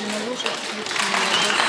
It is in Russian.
лучше, лучше.